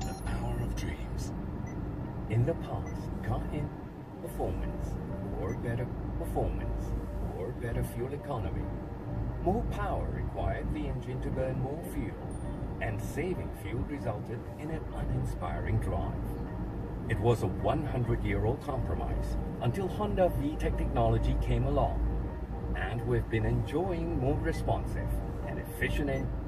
The power of dreams. In the past, got in performance, or better performance, or better fuel economy. More power required the engine to burn more fuel, and saving fuel resulted in an uninspiring drive. It was a 100-year-old compromise until Honda VTEC technology came along, and we've been enjoying more responsive and efficient engines.